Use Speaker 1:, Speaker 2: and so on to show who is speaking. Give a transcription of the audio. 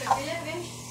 Speaker 1: Capilla, ven.